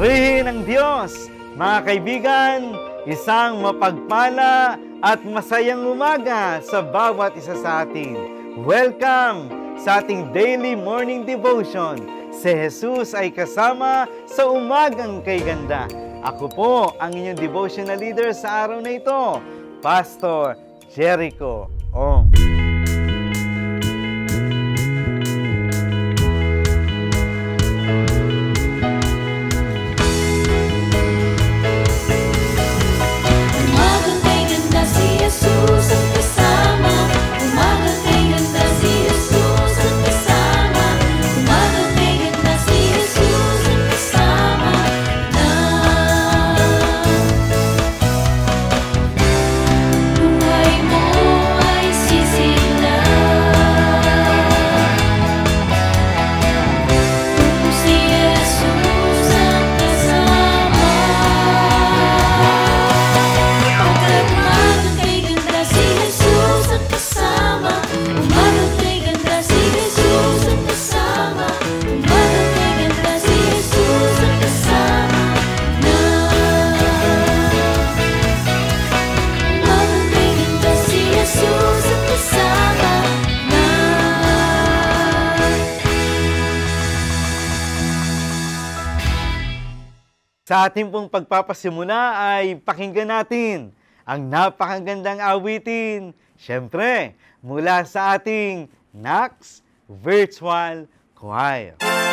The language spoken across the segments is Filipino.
Purihin ang Diyos! Mga kaibigan, isang mapagpala at masayang umaga sa bawat isa sa atin. Welcome sa ating Daily Morning Devotion. Si Jesus ay kasama sa umagang kay ganda. Ako po ang inyong devotional leader sa araw na ito, Pastor Jericho Ong. Sa ating pong pagpapasimula ay pakinggan natin ang napakagandang awitin, syempre, mula sa ating NAX Virtual Choir. Music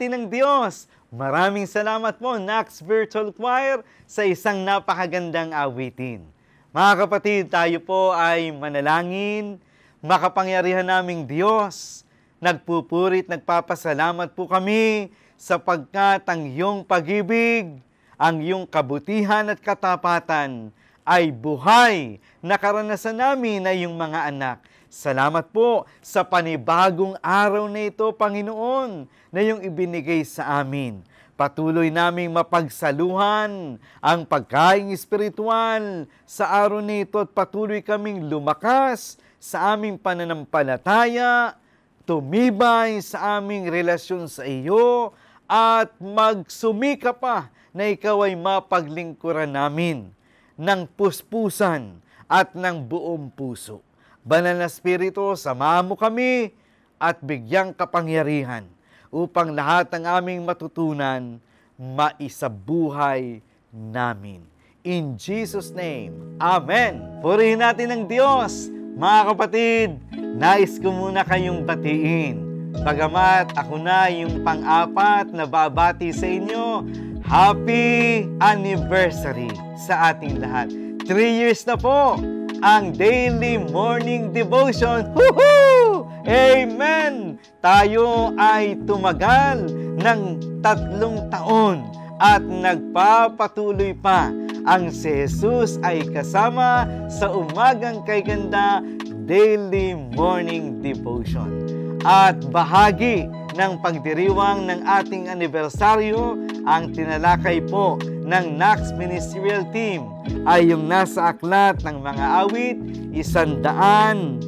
natin ng Diyos. Maraming salamat po, Nax Virtual Choir, sa isang napakagandang awitin. Mga kapatid, tayo po ay manalangin, makapangyarihan naming Diyos. Nagpupurit, nagpapasalamat po kami sapagkat ang iyong pag-ibig, ang iyong kabutihan at katapatan ay buhay na karanasan namin na iyong mga anak. Salamat po sa panibagong araw na ito, Panginoon, na iyong ibinigay sa amin. Patuloy naming mapagsaluhan ang pagkain espiritual sa araw na ito at patuloy kaming lumakas sa aming pananampalataya, tumibay sa aming relasyon sa iyo, at magsumika pa na ikaw ay mapaglingkuran namin ng puspusan at ng buong puso. Banal na Espiritu, samahan mo kami at bigyang kapangyarihan upang lahat ng aming matutunan maisabuhay namin. In Jesus' name, Amen. Purihin natin ng Diyos. Mga kapatid, nais ko muna kayong batiin. Bagamat ako na yung pang-apat na babati sa inyo, Happy Anniversary sa ating lahat. Three years na po ang daily morning devotion. Woohoo! Amen! Tayo ay tumagal ng tatlong taon at nagpapatuloy pa. Ang si Jesus ay kasama sa umagang kay ganda daily morning devotion. At bahagi ng pagdiriwang ng ating anibersaryo, ang tinalakay po ng NAX Ministerial Team ay yung nasa aklat ng mga awit, isandaan,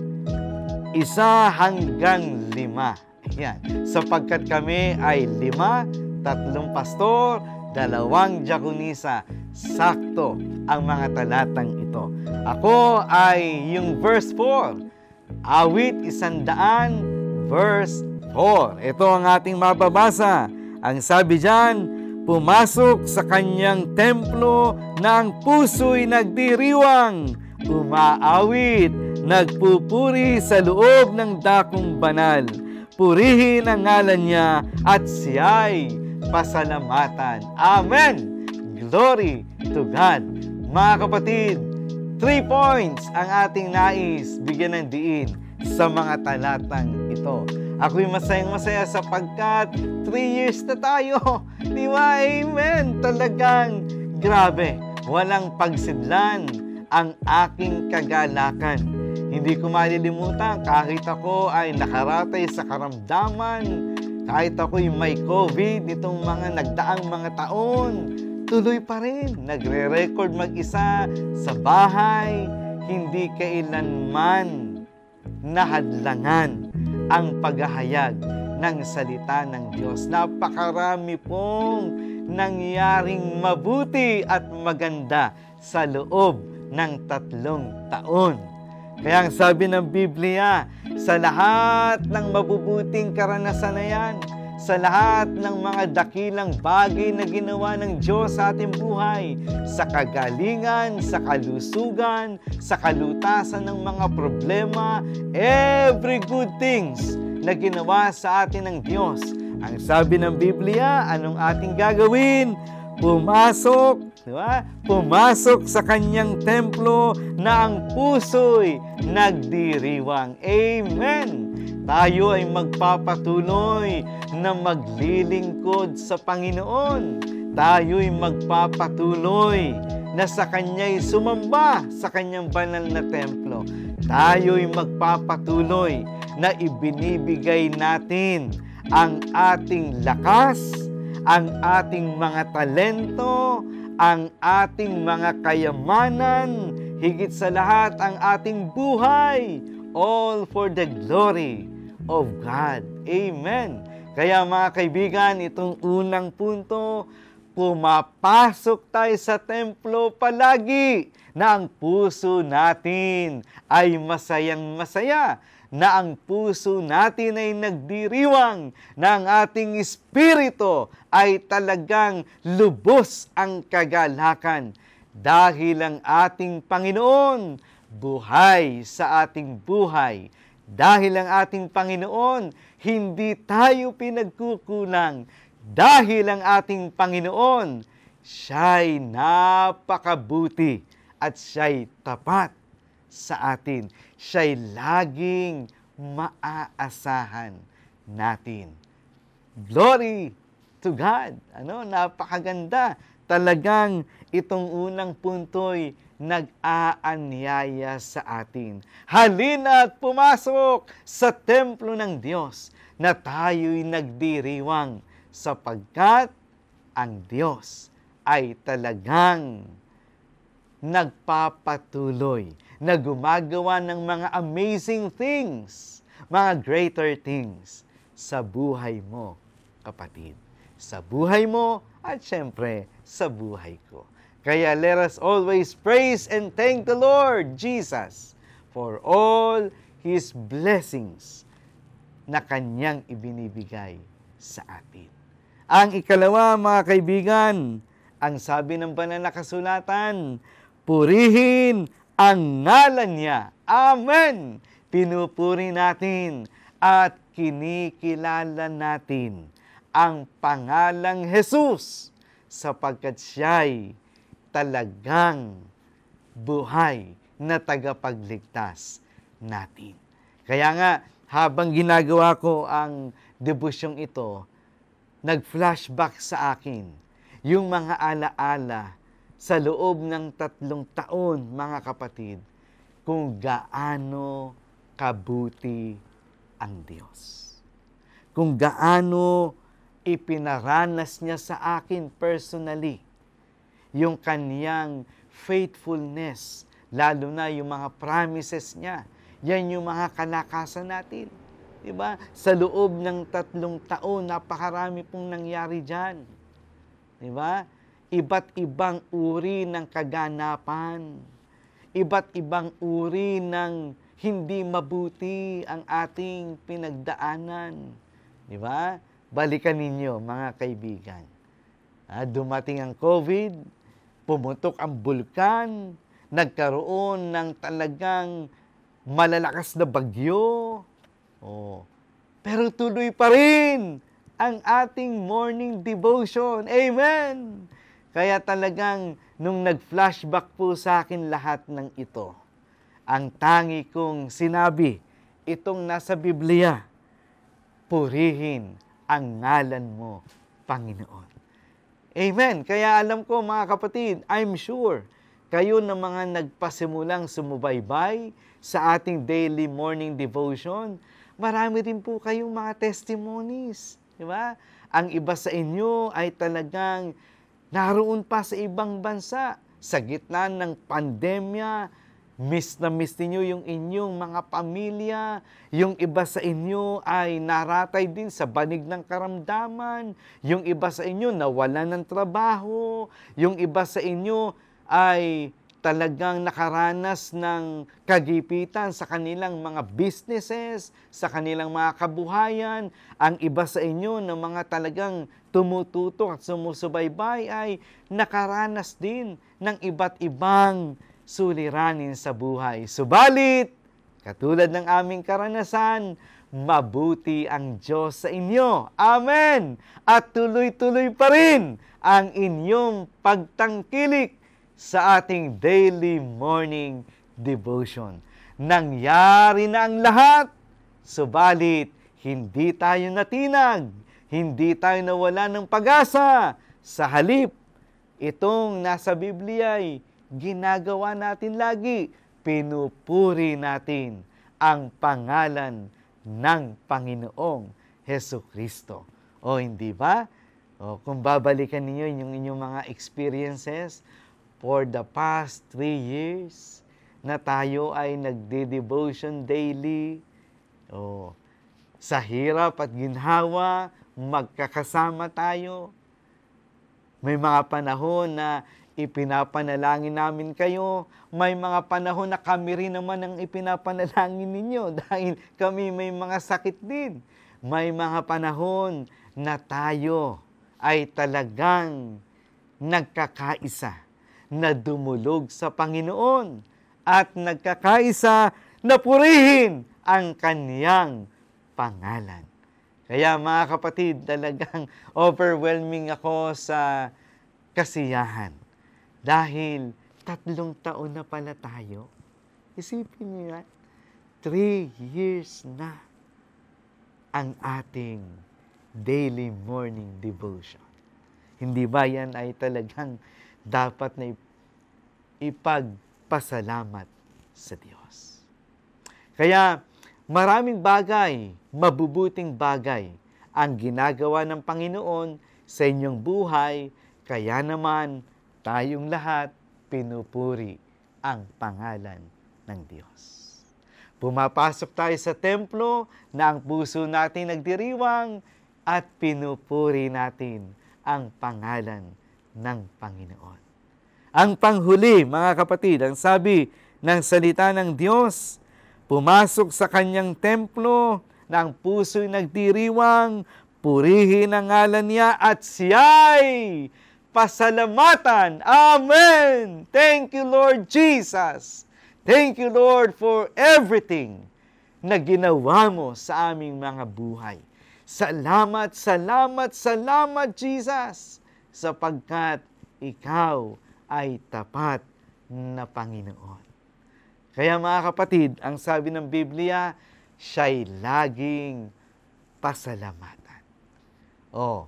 isa hanggang lima. Yan. Sapagkat kami ay lima, tatlong pastor, dalawang diakonisa. Sakto ang mga talatang ito. Ako ay yung verse 4. Awit isandaan, verse 4. Ito ang ating mababasa. Ang sabi diyan, pumasok sa kanyang templo ang puso'y nagdiriwang, umaawit, nagpupuri sa loob ng dakong banal. Purihin ang ngalan niya at siya'y pasalamatan. Amen! Glory to God! Mga kapatid, three points ang ating nais bigyan ng diin sa mga talatang ito. Ako'y masayang masaya sapagkat 3 years na tayo. Di ba? Amen! Talagang grabe. Walang pagsidlan ang aking kagalakan. Hindi ko malilimutan kahit ako ay nakaratay sa karamdaman, kahit ako'y may COVID nitong mga nagdaang mga taon, tuloy pa rin. Nagre-record mag-isa sa bahay, hindi kailanman nahadlangan ang paghahayag ng salita ng Diyos. Napakarami pong nangyaring mabuti at maganda sa loob ng tatlong taon. Kaya ang sabi ng Biblia, sa lahat ng mabubuting karanasan na yan, sa lahat ng mga dakilang bagay na ginawa ng Diyos sa ating buhay, sa kagalingan, sa kalusugan, sa kalutasan ng mga problema, every good things na ginawa sa atin ng Diyos. Ang sabi ng Biblia, anong ating gagawin? Pumasok, di ba? Pumasok sa kanyang templo na ang puso'y nagdiriwang. Amen! Tayo ay magpapatuloy na maglilingkod sa Panginoon. Tayo'y magpapatuloy na sa Kanya'y sumamba sa Kanyang banal na templo. Tayo'y magpapatuloy na ibinibigay natin ang ating lakas, ang ating mga talento, ang ating mga kayamanan, higit sa lahat ang ating buhay, all for the glory of God. Amen. Kaya mga kaibigan, itong unang punto, pumapasok tayo sa templo palagi na ang puso natin ay masayang masaya, na ang puso natin ay nagdiriwang, na ang ating espiritu ay talagang lubos ang kagalakan dahil ang ating Panginoon buhay sa ating buhay Dahil ang ating Panginoon, hindi tayo pinagkukulang. Dahil ang ating Panginoon, siya'y napakabuti at siya'y tapat sa atin. Siya'y laging maaasahan natin. Glory to God. Ano, napakaganda. Talagang itong unang punto'y nag-aanyaya sa atin. Halina at pumasok sa templo ng Diyos na tayo'y nagdiriwang sapagkat ang Diyos ay talagang nagpapatuloy na gumagawa ng mga amazing things, mga greater things sa buhay mo, kapatid. Sa buhay mo at syempre sa buhay ko. Kaya let us always praise and thank the Lord Jesus for all His blessings na Kanyang ibinibigay sa atin. Ang ikalawa, mga kaibigan, ang sabi ng banal na kasulatan, purihin ang ngalan niya. Amen! Pinupuri natin at kinikilala natin ang pangalang Jesus sapagkat siya'y talagang buhay na tagapagligtas natin. Kaya nga, habang ginagawa ko ang debusyong ito, nag-flashback sa akin yung mga alaala sa loob ng tatlong taon, mga kapatid, kung gaano kabuti ang Diyos. Kung gaano ipinaranas niya sa akin personally yung kaniyang faithfulness, lalo na yung mga promises niya. Yan yung mga kalakasan natin. Diba? Sa loob ng tatlong taon, napakarami pong nangyari dyan. Diba? Iba't ibang uri ng kaganapan. Iba't ibang uri ng hindi mabuti ang ating pinagdaanan. Di ba? Balikan ninyo, mga kaibigan. Ah, dumating ang COVID, pumutok ang bulkan, nagkaroon ng talagang malalakas na bagyo. Oh. Pero tuloy pa rin ang ating morning devotion. Amen! Kaya talagang nung nag-flashback po sa akin lahat ng ito, ang tangi kong sinabi, itong nasa Biblia, purihin ang ngalan mo, Panginoon. Amen. Kaya alam ko mga kapatid, I'm sure kayo na mga nagpasimulang sumubaybay sa ating daily morning devotion, marami rin po kayong mga testimonies. Di ba? Ang iba sa inyo ay talagang naroon pa sa ibang bansa sa gitna ng pandemya, miss na miss ninyo yung inyong mga pamilya. Yung iba sa inyo ay naratay din sa banig ng karamdaman. Yung iba sa inyo nawala ng trabaho. Yung iba sa inyo ay talagang nakaranas ng kagipitan sa kanilang mga businesses, sa kanilang mga kabuhayan. Ang iba sa inyo ng mga talagang tumututok at sumusubaybay ay nakaranas din ng iba't ibang suliranin sa buhay. Subalit, katulad ng aming karanasan, mabuti ang Diyos sa inyo. Amen! At tuloy-tuloy pa rin ang inyong pagtangkilik sa ating daily morning devotion. Nangyari na ang lahat, subalit hindi tayo natinag, hindi tayo nawala ng pag-asa. Sa halip, itong nasa Biblia ay ginagawa natin lagi. Pinupuri natin ang pangalan ng Panginoong Heso Kristo. O hindi ba? O, kung babalikan ninyo yung inyong mga experiences for the past three years na tayo ay nagde-devotion daily. O, sa hirap at ginhawa, magkakasama tayo. May mga panahon na ipinapanalangin namin kayo. May mga panahon na kami rin naman ang ipinapanalangin ninyo dahil kami may mga sakit din. May mga panahon na tayo ay talagang nagkakaisa, na dumulog sa Panginoon at nagkakaisa na purihin ang kaniyang pangalan. Kaya mga kapatid, talagang overwhelming ako sa kasiyahan. Dahil tatlong taon na pala tayo. Isipin niyo yan. Three years na ang ating daily morning devotion. Hindi ba yan ay talagang dapat na ipagpasalamat sa Diyos? Kaya maraming bagay, mabubuting bagay ang ginagawa ng Panginoon sa inyong buhay, kaya naman tayong lahat pinupuri ang pangalan ng Diyos. Pumapasok tayo sa templo na ang puso natin nagdiriwang at pinupuri natin ang pangalan ng Panginoon. Ang panghuli, mga kapatid, ang sabi ng salita ng Diyos, pumasok sa kanyang templo na ang puso'y nagdiriwang, purihin ang ngalan niya at siya'y pasalamatan. Amen! Thank you, Lord Jesus! Thank you, Lord, for everything na ginawa mo sa aming mga buhay. Salamat, salamat, salamat, Jesus, sapagkat ikaw ay tapat na Panginoon. Kaya mga kapatid, ang sabi ng Biblia, siya'y laging pasalamatan. O,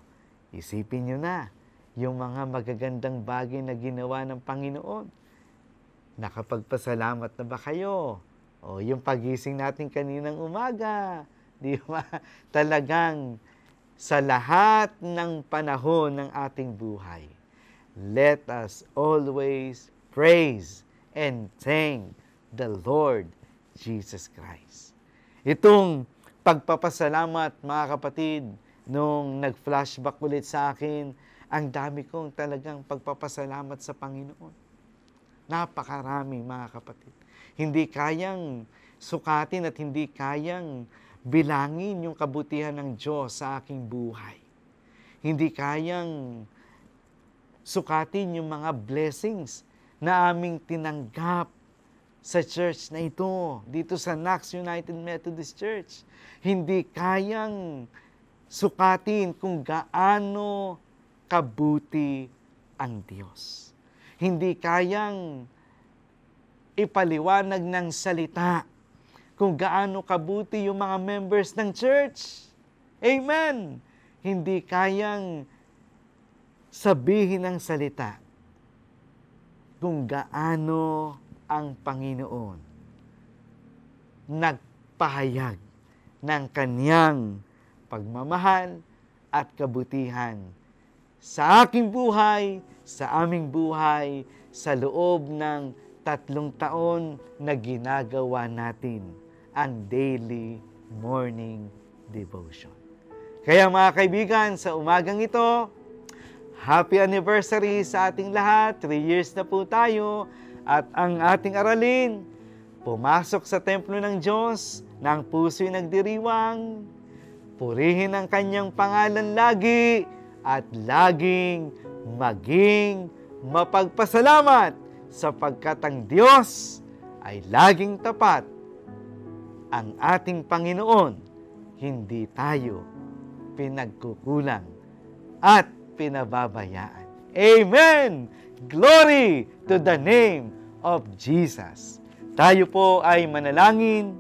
isipin nyo na, yung mga magagandang bagay na ginawa ng Panginoon Nakapagpasalamat na ba kayo? O yung pagising natin kaninang umaga, di ba? Talagang sa lahat ng panahon ng ating buhay, let us always praise and thank the Lord Jesus Christ. Itong pagpapasalamat, mga kapatid, nung nag-flashback ulit sa akin, ang dami kong talagang pagpapasalamat sa Panginoon. Napakarami mga kapatid. Hindi kayang sukatin at hindi kayang bilangin yung kabutihan ng Diyos sa aking buhay. Hindi kayang sukatin yung mga blessings na aming tinanggap sa church na ito, dito sa Knox United Methodist Church. Hindi kayang sukatin kung gaano kabuti ang Diyos hindi kayang ipaliwanag ng salita kung gaano kabuti yung mga members ng church. Amen! Hindi kayang sabihin ng salita kung gaano ang Panginoon nagpahayag ng kanyang pagmamahal at kabutihan sa aking buhay, sa aming buhay sa loob ng tatlong taon na ginagawa natin ang daily morning devotion. Kaya mga kaibigan, sa umagang ito, happy anniversary sa ating lahat. Three years na po tayo. At ang ating aralin, pumasok sa templo ng Diyos ang puso'y nagdiriwang, purihin ang kanyang pangalan lagi at laging maging mapagpasalamat sapagkat ang Diyos ay laging tapat. Ang ating Panginoon, hindi tayo pinagkukulang at pinababayaan. Amen! Glory to the name of Jesus. Tayo po ay manalangin.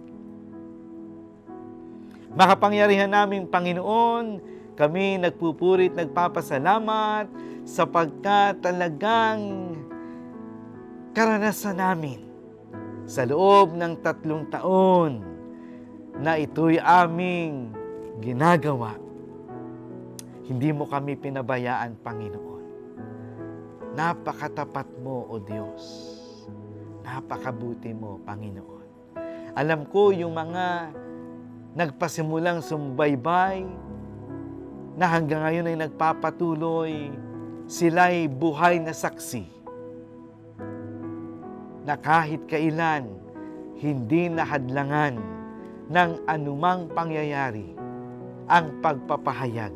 Makapangyarihan naming Panginoon, kami nagpupurit, nagpapasalamat sapagkat talagang karanasan namin sa loob ng tatlong taon na ito'y aming ginagawa. Hindi mo kami pinabayaan, Panginoon. Napakatapat mo, O Diyos. Napakabuti mo, Panginoon. Alam ko yung mga nagpasimulang sumbaybay na hanggang ngayon ay nagpapatuloy sila'y buhay na saksi na kahit kailan hindi nahadlangan ng anumang pangyayari ang pagpapahayag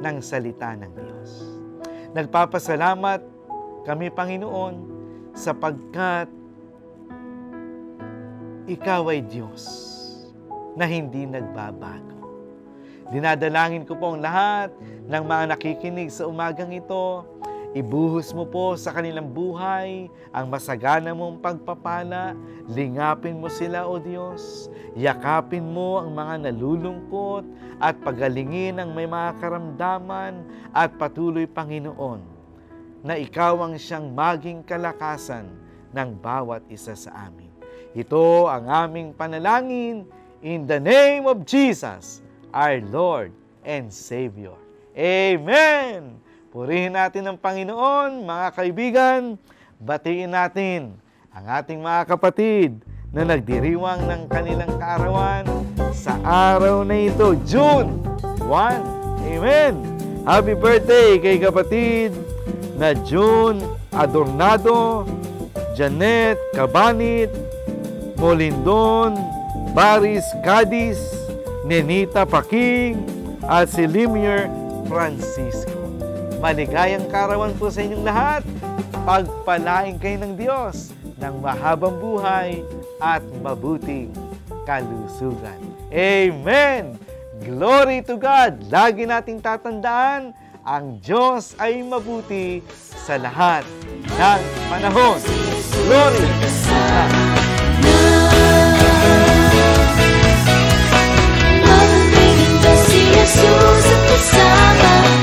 ng salita ng Diyos. Nagpapasalamat kami, Panginoon, sapagkat Ikaw ay Diyos na hindi nagbabago. Dinadalangin ko po ang lahat ng mga nakikinig sa umagang ito. Ibuhos mo po sa kanilang buhay ang masagana mong pagpapala. Lingapin mo sila, O Diyos. Yakapin mo ang mga nalulungkot at pagalingin ang may mga karamdaman at patuloy, Panginoon, na Ikaw ang siyang maging kalakasan ng bawat isa sa amin. Ito ang aming panalangin in the name of Jesus, our Lord and Savior. Amen! Purihin natin ang Panginoon, mga kaibigan. Batiin natin ang ating mga kapatid na nagdiriwang ng kanilang kaarawan sa araw na ito, June 1. Amen! Happy birthday kay kapatid na June Adornado, Janet Cabanit, Molindon, Baris Cadiz, Nenita Paking, at si Limier Francisco. Maligayang karawan po sa inyong lahat. Pagpalain kayo ng Diyos ng mahabang buhay at mabuting kalusugan. Amen! Glory to God! Lagi nating tatandaan, ang Diyos ay mabuti sa lahat ng panahon. Glory to God! Jesus, bersama.